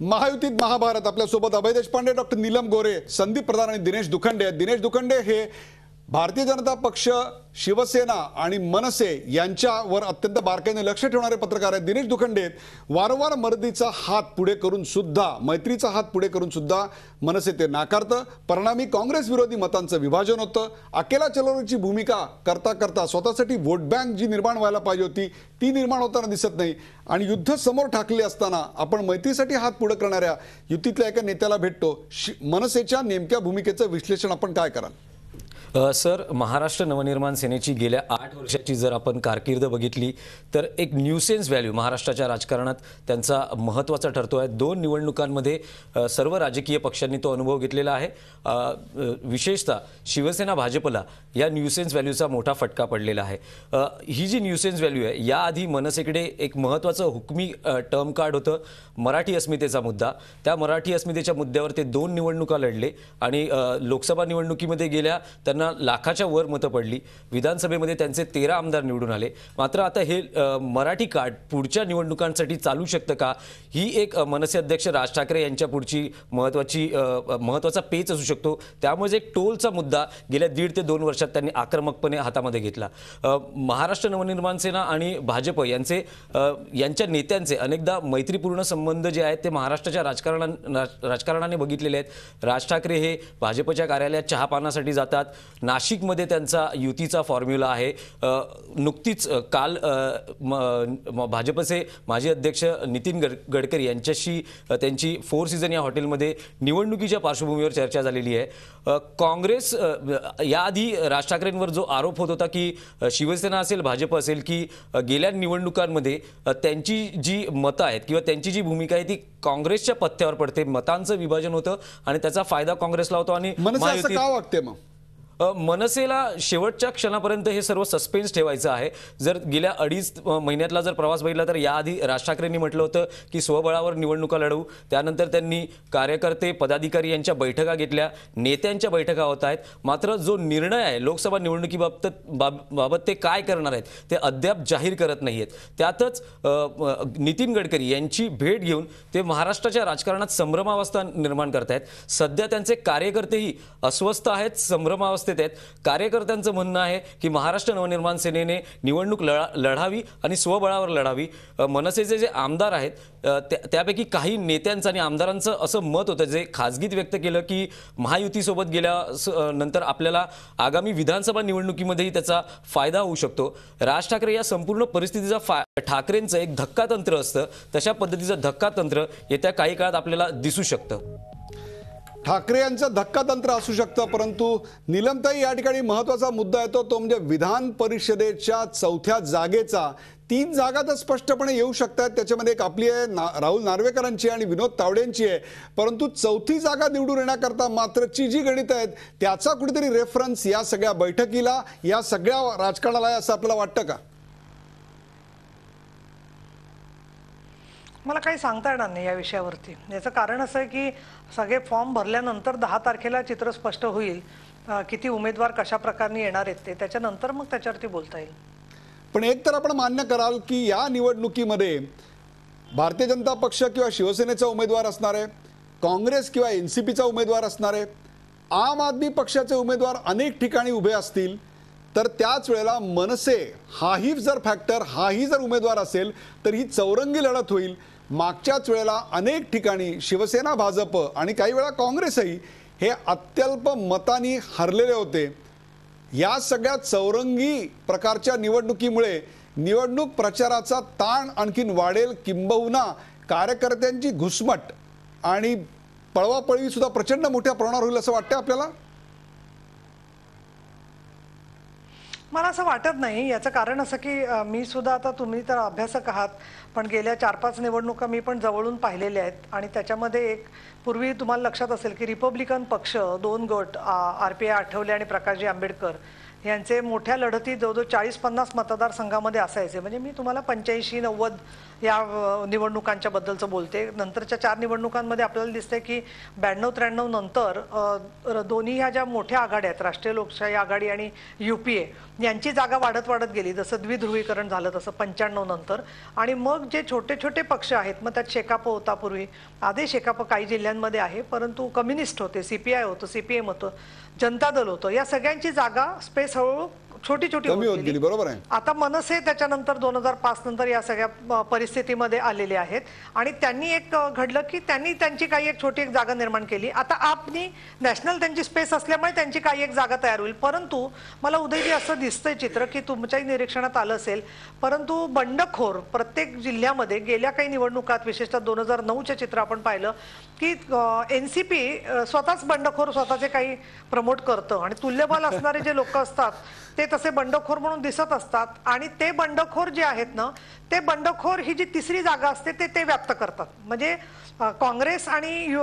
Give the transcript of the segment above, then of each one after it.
महायुतीत महाभारत. आपल्यासोबत अभय देशपांडे डॉक्टर नीलम गोरे संदीप प्रधान आणि दिनेश दुखंडे दिनेश दुखंडे हे भारतीय जनता पक्ष शिवसेना आणि मनसे यांच्यावर अत्यंत बारकाईने लक्ष ठेवणारे पत्रकार आहेत दिनेश दुखंडे वारंवार मर्दीचा हात पुढे करून सुद्धा मैत्रीचा हात पुढे करून सुद्धा मनसे ते नाकारतं. परिणामी काँग्रेस विरोधी मतांचं विभाजन होतं. अकेला चलवण्याची भूमिका करता करता स्वतःसाठी वोट बँक जी निर्माण व्हायला पाहिजे होती ती निर्माण होताना दिसत नाही. आणि युद्ध समोर ठाकले असताना आपण मैत्रीसाठी हात पुढे करणाऱ्या युतीतल्या एका नेत्याला भेटतो. शि- मनसेच्या नेमक्या भूमिकेचं विश्लेषण आपण काय कराल? सर महाराष्ट्र नवनिर्माण सेनेची गेल्या आठ वर्षाची जर आपण कारकीर्द बघितली तर एक न्यूसेन्स व्हॅल्यू महाराष्ट्राच्या राजकारणात त्यांचा महत्त्वाचा ठरतो आहे दोन निवडणुकांमध्ये सर्व राजकीय पक्षांनी तो अनुभव घेतलेला आहे. विशेषतः शिवसेना भाजपला या न्यूसेन्स व्हॅल्यूचा मोठा फटका पडलेला आहे. ही जी न्यूसेन्स व्हॅल्यू आहे याआधी मनसेकडे एक महत्त्वाचं हुकमी टर्म कार्ड होतं मराठी अस्मितेचा मुद्दा. त्या मराठी अस्मितेच्या मुद्द्यावर ते दोन निवडणुका लढले आणि लोकसभा निवडणुकीमध्ये गेल्या त्यांना लाखाच्या वर मतं पडली. विधानसभेमध्ये त्यांचे तेरा आमदार निवडून आले. मात्र आता हे मराठी कार्ड पुढच्या निवडणुकांसाठी चालू शकतं का? ही एक मनसे अध्यक्ष राज ठाकरे यांच्या पुढची महत्त्वाची महत्त्वाचा पेच असू शकतो. त्यामुळे एक टोलचा मुद्दा गेल्या दीड ते दोन वर्षात त्यांनी आक्रमकपणे हातामध्ये घेतला. महाराष्ट्र नवनिर्माण सेना आणि भाजप यांचे यांच्या नेत्यांचे अनेकदा मैत्रीपूर्ण संबंध जे आहेत ते महाराष्ट्राच्या राजकारणा राजकारणाने बघितलेले आहेत. राज ठाकरे हे भाजपच्या कार्यालयात चहापानासाठी जातात. नाशिकमध्ये त्यांचा युतीचा फॉर्म्युला आहे. नुकतीच काल भाजपचे माजी अध्यक्ष नितीन गड गडकरी यांच्याशी त्यांची फोर सीझन या हॉटेलमध्ये निवडणुकीच्या पार्श्वभूमीवर चर्चा झालेली आहे. काँग्रेस याआधी राज ठाकरेंवर जो आरोप होत होता की शिवसेना असेल भाजप असेल की गेल्या निवडणुकांमध्ये त्यांची जी मतं आहेत किंवा त्यांची जी भूमिका आहे ती काँग्रेसच्या पथ्यावर पडते. मतांचं विभाजन होतं आणि त्याचा फायदा काँग्रेसला होतो आणि वागते मग? मनसेला शेवटच्या क्षणापर्यंत हे सर्व सस्पेन्स ठेवायचं आहे. जर गेल्या अडीच महिन्यातला जर प्रवास बघितला तर याआधी राज ठाकरेंनी म्हटलं होतं की स्वबळावर निवडणुका लढवू. त्यानंतर त्यांनी कार्यकर्ते पदाधिकारी यांच्या बैठका घेतल्या. नेत्यांच्या बैठका होत आहेत. मात्र जो निर्णय आहे लोकसभा निवडणुकीबाबत बाब- बाबत ते काय करणार आहेत ते अद्याप जाहीर करत नाही आहेत त्यातच नितीन गडकरी यांची भेट घेऊन ते महाराष्ट्राच्या राजकारणात संभ्रमावस्था निर्माण करत आहेत सध्या त्यांचे कार्यकर्तेही अस्वस्थ आहेत संभ्रमावस्था अवस्थेत आहेत. कार्यकर्त्यांचं म्हणणं आहे की महाराष्ट्र नवनिर्माण सेनेने निवडणूक लढा लढावी आणि स्वबळावर लढावी. मनसेचे जे आमदार आहेत त्यापैकी काही नेत्यांचं आणि आमदारांचं असं मत होतं जे खाजगीत व्यक्त केलं की महायुतीसोबत गेल्या नंतर आपल्याला आगामी विधानसभा निवडणुकीमध्येही त्याचा फायदा होऊ शकतो. राज ठाकरे या संपूर्ण परिस्थितीचा फा ठाकरेंचं एक धक्का तंत्र असतं. तशा पद्धतीचं धक्का तंत्र येत्या काही काळात आपल्याला दिसू शकतं. ठाकरे यांचं धक्कातंत्र असू शकतं परंतु निलमताई या ठिकाणी महत्त्वाचा मुद्दा येतो तो म्हणजे विधान परिषदेच्या चौथ्या जागेचा. तीन जागा तर स्पष्टपणे येऊ शकतात त्याच्यामध्ये एक आपली आहे ना राहुल नार्वेकरांची आहे आणि विनोद तावडेंची आहे. परंतु चौथी जागा निवडून येण्याकरता मात्रची जी गणित आहेत त्याचा कुठेतरी रेफरन्स या सगळ्या बैठकीला या सगळ्या राजकारणाला आहे असं आपल्याला वाटतं का? मला काही सांगता येणार नाही या विषयावरती. याचं कारण असं आहे की सगळे फॉर्म भरल्यानंतर दहा तारखेला चित्र स्पष्ट होईल. किती उमेदवार कशा प्रकारे येणार आहेत ते त्याच्यानंतर मग त्याच्यावरती बोलता येईल. पण एक तर आपण मान्य कराल की या निवडणुकीमध्ये भारतीय जनता पक्ष किंवा शिवसेनेचा उमेदवार असणार आहे काँग्रेस किंवा एन सी पीचा उमेदवार असणार आहे आम आदमी पक्षाचे उमेदवार अनेक ठिकाणी उभे असतील तर त्याच वेळेला मनसे हाही जर फॅक्टर हाही जर उमेदवार असेल तर ही चौरंगी लढत होईल. मागच्याच वेळेला अनेक ठिकाणी शिवसेना भाजप आणि काही वेळा काँग्रेसही हे अत्यल्प मतांनी हरलेले होते. या सगळ्या चौरंगी प्रकारच्या निवडणुकीमुळे निवडणूक प्रचाराचा ताण आणखीन वाढेल किंबहुना कार्यकर्त्यांची घुसमट आणि पळवापळवी सुद्धा प्रचंड मोठ्या प्रमाणावर होईल असं वाटतं आपल्याला? मला असं वाटत नाही. याचं कारण असं की मी सुद्धा आता तुम्ही तर अभ्यासक आहात पण गेल्या चार पाच निवडणुका मी पण जवळून पाहिलेल्या आहेत. आणि त्याच्यामध्ये एक पूर्वी तुम्हाला लक्षात असेल की रिपब्लिकन पक्ष दोन गट आर पी आय आठवले आणि प्रकाशजी आंबेडकर यांचे मोठ्या लढती जवळजवळ चाळीस पन्नास मतदारसंघामध्ये असायचे. म्हणजे मी तुम्हाला पंच्याऐंशी नव्वद या निवडणुकांच्या बद्दलचं बोलते. नंतरच्या चार निवडणुकांमध्ये आपल्याला दिसते की ब्याण्णव त्र्याण्णव नंतर दोन्ही ह्या ज्या मोठ्या आघाड्या आहेत राष्ट्रीय लोकशाही आघाडी आणि यू पी ए यांची जागा वाढत वाढत गेली. जसं द्विध्रुवीकरण झालं तसं पंच्याण्णव नंतर. आणि मग जे छोटे छोटे पक्ष आहेत मग त्यात शेकाप होता पूर्वी. आधी शेकाप काही जिल्ह्यांमध्ये आहे परंतु कम्युनिस्ट होते सीपीआय होतं सीपीएम होतं जनता दल होतं. या सगळ्यांची जागा स्पेस 그래서 छोटी छोटी कमी होत गेली बरोबर आहे. आता मनसे त्याच्यानंतर दोन हजार पाच नंतर या सगळ्या परिस्थितीमध्ये आलेले आहेत. आणि त्यांनी एक घडलं की त्यांनी त्यांची काही एक छोटी एक जागा निर्माण केली. आता आपनी नॅशनल त्यांची स्पेस असल्यामुळे त्यांची काही एक जागा तयार होईल. परंतु मला उदयजी असं दिसतंय चित्र की तुमच्याही निरीक्षणात आलं असेल. परंतु बंडखोर प्रत्येक जिल्ह्यामध्ये गेल्या काही निवडणुकात विशेषतः दोन हजार नऊचे चित्र आपण पाहिलं की एन सी पी स्वतःच बंडखोर स्वतःचे काही प्रमोट करतं. आणि तुल्यबल असणारे जे लोक असतात ते कसे बंडखोर म्हणून दिसत असतात आणि ते बंडखोर जे आहेत ना ते बंडखोर ही जी तिसरी जागा असते ते ते व्याप्त करतात. म्हणजे काँग्रेस आणि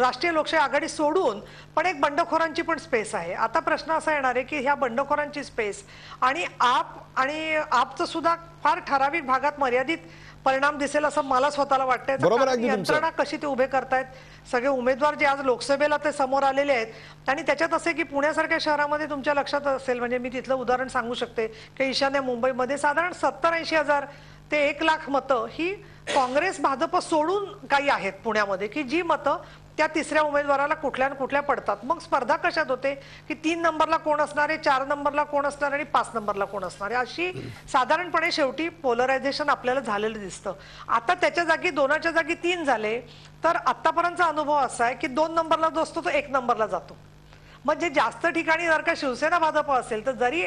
राष्ट्रीय लोकशाही आघाडी सोडून पण एक बंडखोरांची पण स्पेस आहे. आता प्रश्न असा येणार आहे की ह्या बंडखोरांची स्पेस आणि आप आणि आपचं सुद्धा फार ठराविक भागात मर्यादित परिणाम दिसेल असं मला स्वतःला वाटतंय. यंत्रणा कशी ते उभे करतायत? सगळे उमेदवार जे आज लोकसभेला ते समोर आलेले आहेत. आणि त्याच्यात असे की पुण्यासारख्या शहरामध्ये तुमच्या लक्षात असेल म्हणजे मी तिथलं उदाहरण सांगू शकते. की ईशान्य मुंबईमध्ये साधारण सत्तर ऐंशी हजार ते एक लाख मतं ही काँग्रेस भाजप सोडून काही आहेत पुण्यामध्ये की जी मतं त्या तिसऱ्या उमेदवाराला कुठल्या न कुठल्या पडतात. मग स्पर्धा कशात होते? की तीन नंबरला कोण असणार आहे चार नंबरला कोण असणार आणि पाच नंबरला कोण असणार आहे? अशी साधारणपणे शेवटी पोलरायझेशन आपल्याला झालेलं दिसतं. आता त्याच्या जागी दोनाच्या जागी तीन झाले तर आतापर्यंतचा अनुभव असा आहे की दोन नंबरला जो असतो तो एक नंबरला जातो. म्हणजे जास्त ठिकाणी जर का शिवसेना भाजप असेल तर जरी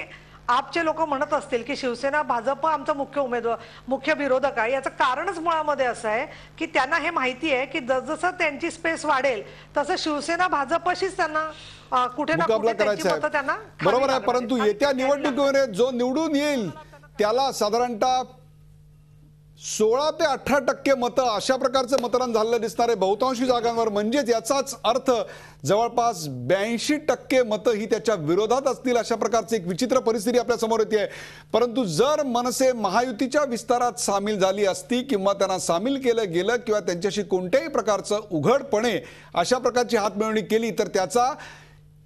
आपचे लोक म्हणत असतील की शिवसेना भाजप आमचा मुख्य उमेदवार मुख्य विरोधक आहे याचं कारणच मुळामध्ये असं आहे की त्यांना हे माहिती आहे की जसजसं त्यांची स्पेस वाढेल तसं शिवसेना भाजपशीच त्यांना कुठे ना कुठे त्यांना बरोबर आहे परंतु. येत्या आणि निवडणुकीमध्ये जो निवडून येईल त्याला साधारणतः सोळा ते अठरा टक्के मतं अशा प्रकारचं मतदान झालेलं दिसणार आहे बहुतांशी जागांवर. म्हणजेच याचाच अर्थ जवळपास ब्याऐंशी टक्के मतं ही त्याच्या विरोधात असतील अशा प्रकारची एक विचित्र परिस्थिती आपल्यासमोर येते परंतु जर मनसे महायुतीच्या विस्तारात सामील झाली असती किंवा त्यांना सामील केलं गेलं किंवा त्यांच्याशी कोणत्याही प्रकारचं उघडपणे अशा प्रकारची हातमिळवणी केली तर त्याचा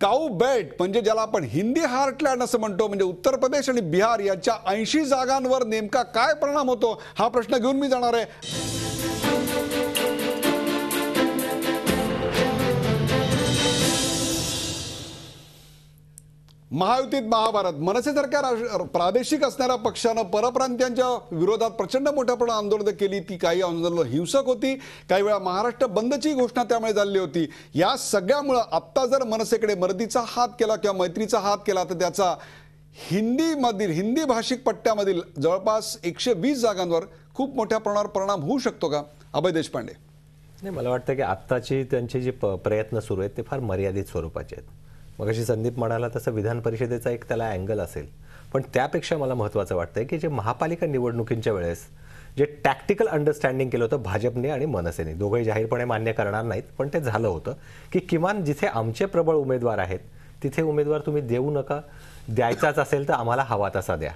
काऊ बेट म्हणजे ज्याला आपण हिंदी हार्टलँड असं म्हणतो म्हणजे उत्तर प्रदेश आणि बिहार यांच्या ऐंशी जागांवर नेमका काय परिणाम होतो हा प्रश्न घेऊन मी जाणार आहे. महायुतीत महाभारत. मनसेसारख्या प्रादेशिक असणाऱ्या पक्षानं परप्रांत्यांच्या विरोधात प्रचंड मोठ्या प्रमाणात आंदोलनं केली. ती काही आंदोलनं हिंसक होती. काही वेळा महाराष्ट्र बंदची घोषणा त्यामुळे झाली होती. या सगळ्यामुळं आत्ता जर मनसेकडे मर्दीचा हात केला किंवा मैत्रीचा हात केला तर त्याचा हिंदीमधील हिंदी भाषिक पट्ट्यामधील जवळपास एकशे वीस जागांवर खूप मोठ्या प्रमाणावर परिणाम होऊ शकतो का? अभय देशपांडे. नाही मला वाटतं की आत्ताची त्यांचे जे प प्रयत्न सुरू आहेत ते फार मर्यादित स्वरूपाचे आहेत. मग अशी संदीप म्हणाला तसं विधान परिषदेचा एक त्याला अँगल असेल. पण त्यापेक्षा मला महत्त्वाचं वाटतंय की जे महापालिका निवडणुकींच्या वेळेस जे टॅक्टिकल अंडरस्टँडिंग केलं होतं भाजपने आणि मनसेने दोघंही जाहीरपणे मान्य करणार नाहीत पण ते झालं होतं की किमान जिथे आमचे प्रबळ उमेदवार आहेत तिथे उमेदवार तुम्ही देऊ नका. द्यायचाच असेल तर आम्हाला हवा तसा द्या.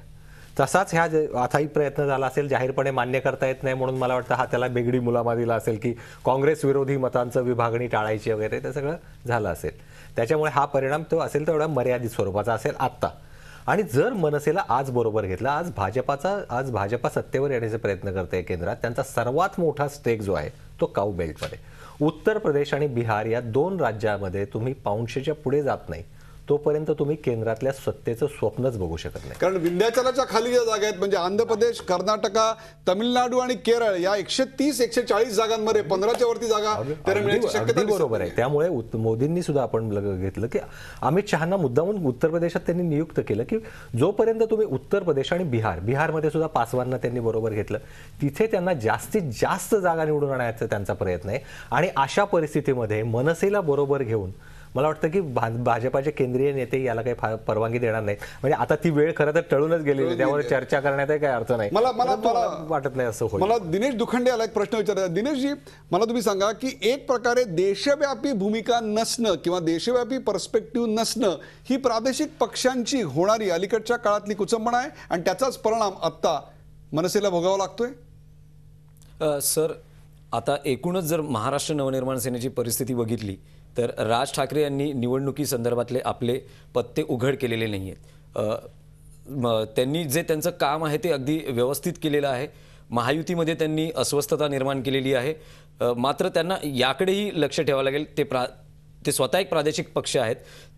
तसाच ह्या आताही प्रयत्न झाला असेल जाहीरपणे मान्य करता येत नाही म्हणून मला वाटतं हा त्याला बेगडी मुलामा दिला असेल की काँग्रेस विरोधी मतांचं विभागणी टाळायची वगैरे ते सगळं झालं असेल. त्याच्यामुळे हा परिणाम तो असेल तेवढा मर्यादित स्वरूपाचा असेल आत्ता. आणि जर मनसेला आज बरोबर घेतला आज भाजपाचा आज भाजपा सत्तेवर येण्याचा प्रयत्न करते केंद्रात त्यांचा सर्वात मोठा स्टेक जो आहे तो काऊ बेल्टमध्ये उत्तर प्रदेश आणि बिहार या दोन राज्यामध्ये तुम्ही पाऊंडशेच्या पुढे जात नाही. तोपर्यंत तुम्ही केंद्रातल्या सत्तेचं स्वप्नच बघू शकत नाही. कारण विंध्याचलाच्या खाली ज्या जागा आहेत म्हणजे आंध्र प्रदेश कर्नाटका तमिळनाडू आणि केरळ या एकशे तीस एकशे चाळीस जागांमध्ये पंधराच्या वरती जागा अगदी बरोबर आहे. त्यामुळे मोदींनी सुद्धा आपण घेतलं की अमित शहाना मुद्दामून उत्तर प्रदेशात त्यांनी नियुक्त केलं की जोपर्यंत तुम्ही उत्तर प्रदेश आणि बिहार बिहारमध्ये सुद्धा पासवांना त्यांनी बरोबर घेतलं तिथे त्यांना जास्तीत जास्त जागा निवडून आणायचा त्यांचा प्रयत्न आहे. आणि अशा परिस्थितीमध्ये मनसेला बरोबर घेऊन मला वाटतं की भाजपाचे केंद्रीय नेते याला काही परवानगी देणार नाही म्हणजे आता ती वेळ खरं तर टळूनच गेलेली आहे. त्यामुळे चर्चा करण्यात काही अर्थ नाही. मला मला वाटत नाही असं होईल. मला दिनेश दुखंडे याला एक प्रश्न विचारायचा. दिनेशजी मला तुम्ही सांगा की एक प्रकारे देशव्यापी भूमिका नसणं किंवा देशव्यापी पर्स्पेक्टिव्ह नसणं ही प्रादेशिक पक्षांची होणारी अलीकडच्या काळातली कुचंबणा आहे आणि त्याचाच परिणाम आत्ता मनसेला भोगावा लागतोय? अ, सर आता एकूणच जर महाराष्ट्र नवनिर्माण सेनेची परिस्थिती बघितली तर राज ठाकरे यांनी निवडणुकीसंदर्भातले आपले पत्ते उघड केलेले नाही आहेत त्यांनी जे त्यांचं काम आहे ते अगदी व्यवस्थित केलेलं आहे. महायुतीमध्ये त्यांनी अस्वस्थता निर्माण केलेली आहे. मात्र त्यांना याकडेही लक्ष ठेवावं लागेल. ते प्रा ते स्वतः एक प्रादेशिक पक्ष आहेत.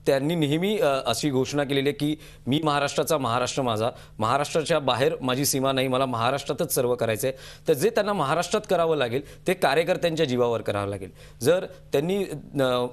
त्यांनी नेहमी अशी घोषणा केलेली आहे की मी महाराष्ट्राचा महाराष्ट्र माझा. महाराष्ट्राच्या बाहेर माझी सीमा नाही मला महाराष्ट्रातच सर्व करायचं आहे. तर जे त्यांना महाराष्ट्रात करावं लागेल ते कार्यकर्त्यांच्या जीवावर करावं लागेल. जर त्यांनी अ,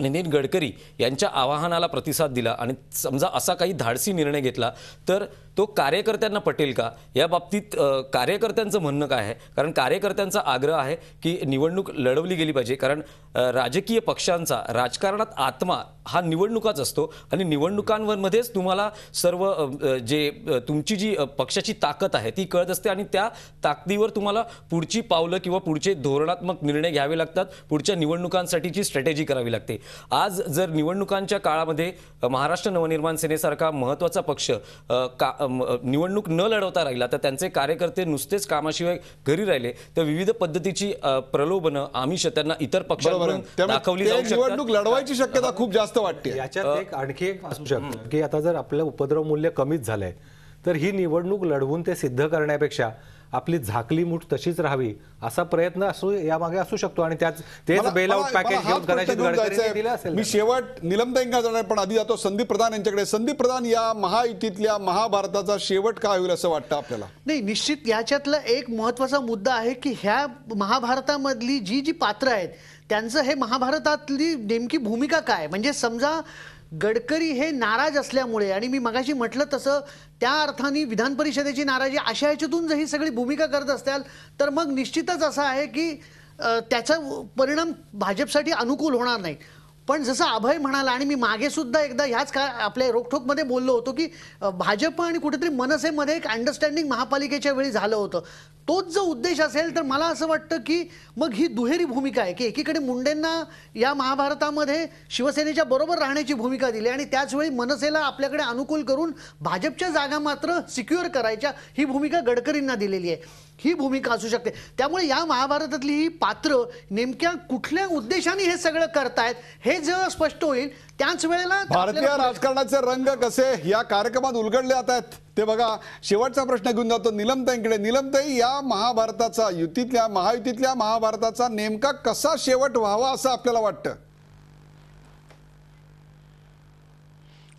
नितीन गडकरी यांच्या आवाहनाला प्रतिसाद दिला आणि समजा असा काही धाडसी निर्णय घेतला तर तो कार्यकर्त्यांना पटेल का? या बाबतीत कार्यकर्त्यांचं म्हणणं काय आहे? कारण कार्यकर्त्यांचा आग्रह आहे की निवडणूक लढवली गेली पाहिजे. कारण राजकीय पक्षांचा राजकारणात आत्मा हा निवडणुकाच असतो आणि निवडणुकांमध्येच तुम्हाला सर्व जे तुमची जी पक्षाची ताकद आहे ती कळत असते आणि त्या ताकदीवर तुम्हाला पुढची पावलं किंवा पुढचे धोरणात्मक निर्णय घ्यावे लागतात. पुढच्या निवडणुकांसाठीची स्ट्रॅटेजी करावी लागते. आज जर निवडणुकांच्या काळामध्ये महाराष्ट्र नवनिर्माण सेनेसारखा महत्त्वाचा पक्ष का निवडणूक न लढवता राहिला तर त्यांचे कार्यकर्ते नुसतेच कामाशिवाय घरी राहिले तर विविध पद्धतीची प्रलोभनं आमिष त्यांना इतर पक्षांकडून दाखवली निवडणूक लढवायची शक्यता खूप जास्त वाटते याच्यात एक आणखी एक असू शकतं की आता जर आपलं उपद्रव मूल्य कमीच झालंय तर ही निवडणूक लढवून ते सिद्ध करण्यापेक्षा आपली झाकली मूठ तशीच राहावी असा प्रयत्न असू यामागे असू शकतो. आणि त्याच तेच मला- बेल आउट मला- मला पॅकेज घेऊन आहे. असेल मी शेवट निलमताईंका जाणार पण आधी जातो संदीप प्रधान यांच्याकडे. संदीप प्रधान या महायुतीतल्या महाभारताचा शेवट काय होईल असं वाटतं आपल्याला? नाही निश्चित याच्यातला एक महत्त्वाचा मुद्दा आहे की ह्या महाभारतामधली जी जी पात्र आहेत त्यांचं हे महाभारतातली नेमकी भूमिका काय? म्हणजे समजा गडकरी हे नाराज असल्यामुळे आणि मी मगाशी म्हटलं तसं त्या अर्थाने विधान परिषदेची नाराजी अशा ह्याच्यातून जर ही सगळी भूमिका करत असत्याल तर मग निश्चितच असं आहे की त्याचा परिणाम भाजपसाठी अनुकूल होणार नाही. पण जसं अभय म्हणाला आणि मी मागे सुद्धा एकदा ह्याच का आपल्या रोखठोकमध्ये बोललो होतो की भाजप आणि कुठेतरी मनसेमध्ये एक अंडरस्टँडिंग महापालिकेच्या वेळी झालं होतं. तोच जर उद्देश असेल तर मला असं वाटतं की मग ही दुहेरी भूमिका आहे की एकीकडे मुंडेंना या महाभारतामध्ये शिवसेनेच्या बरोबर राहण्याची भूमिका दिली आणि त्याचवेळी मनसेला आपल्याकडे अनुकूल करून भाजपच्या जागा मात्र सिक्युअर करायच्या ही भूमिका गडकरींना दिलेली आहे. ही भूमिका असू शकते. त्यामुळे या महाभारतातली ही पात्र नेमक्या कुठल्या उद्देशाने हे सगळं करतायत हे जेव्हा स्पष्ट होईल त्याच वेळेला भारतीय राजकारणाचे रंग कसे? या कार्यक्रमात उलगडले जात आहेत ते बघा शेवटचा प्रश्न घेऊन जातो निलमताईंकडे निलमताई या महाभारताचा युतीतल्या महायुतीतल्या महाभारताचा नेमका कसा शेवट व्हावा असं आपल्याला वाटतं?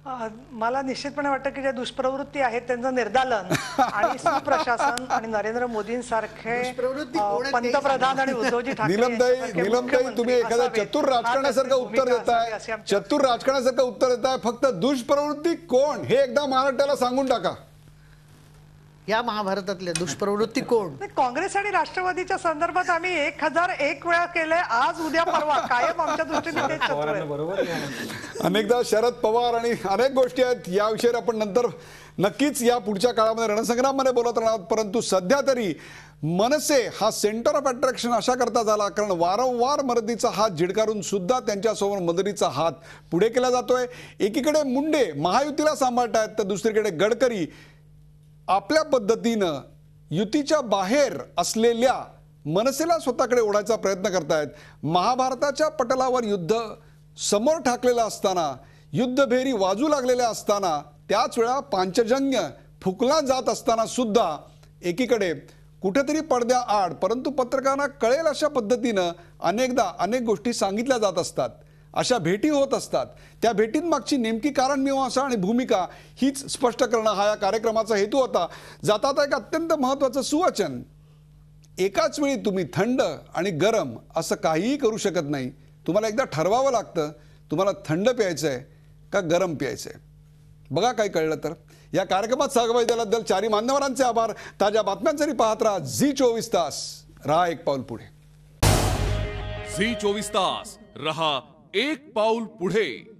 मला निश्चितपणे वाटतं की ज्या दुष्प्रवृत्ती आहेत त्यांचं निर्दालन आणि सुप्रशासन आणि नरेंद्र मोदींसारखे पंतप्रधान आणि उद्धवजी ठाकरे निलमताई तुम्ही एखाद्या. चतुर राजकारण्यासारखं त्यांची उत्तर देताय. चतुर राजकारण्यासारखं उत्तर देताय. फक्त दुष्प्रवृत्ती कोण? हे एकदा महाराष्ट्राला सांगून टाका. या महाभारतातल्या दुष्प्रवृत्ती कोण? काँग्रेस आणि राष्ट्रवादीच्या संदर्भात आम्ही एक हजार एक वेळा केलंय आज उद्या परवा. कायम आमच्या दृष्टीने. अनेकदा शरद पवार आणि अनेक गोष्टी आहेत या विषयावर आपण नंतर नक्कीच या पुढच्या काळामध्ये रणसंग्राममध्ये बोलत राहणार परंतु सध्या तरी मनसे हा सेंटर ऑफ अट्रॅक्शन अशा करता झाला कारण वारंवार मदतीचा हात झिडकारून सुद्धा त्यांच्यासमोर मदतीचा हात पुढे केला जातोय. एकीकडे मुंडे महायुतीला सांभाळतायत तर दुसरीकडे गडकरी आपल्या पद्धतीनं युतीच्या बाहेर असलेल्या मनसेला स्वतःकडे ओढायचा प्रयत्न करतायत. महाभारताच्या पटलावर युद्ध समोर ठाकलेलं असताना युद्धभेरी वाजू लागलेल्या असताना त्याच वेळा पांचजन्य फुकला जात असताना सुद्धा एकीकडे कुठेतरी पडद्या आड परंतु पत्रकारांना कळेल अशा पद्धतीनं अनेकदा अनेक गोष्टी सांगितल्या जात असतात. अशा भेटी होत असतात. त्या भेटींमागची नेमकी कारण मीमांसा आणि भूमिका हीच स्पष्ट करणं हा या कार्यक्रमाचा हेतू होता. जाता एक अत्यंत महत्त्वाचं सुवचन. एकाच वेळी तुम्ही थंड आणि गरम असं काहीही करू शकत नाही. तुम्हाला एकदा ठरवावं लागतं तुम्हाला थंड प्यायचं आहे का गरम प्यायचं आहे बघा काय कळलं तर. या कार्यक्रमात सहभागी झाल्याबद्दल चारी मान्यवरांचे आभार. ताज्या बातम्यांसाठी पाहत राहा झी चोवीस तास. राहा एक पाऊल पुढे. झी चोवीस तास. रहा एक पाऊल पुढे.